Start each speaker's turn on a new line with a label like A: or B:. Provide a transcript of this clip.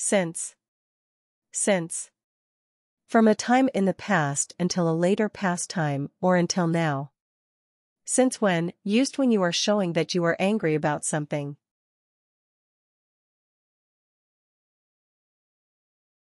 A: Since. Since. From a time in the past until a later past time or until now. Since when, used when you are showing that you are angry about something.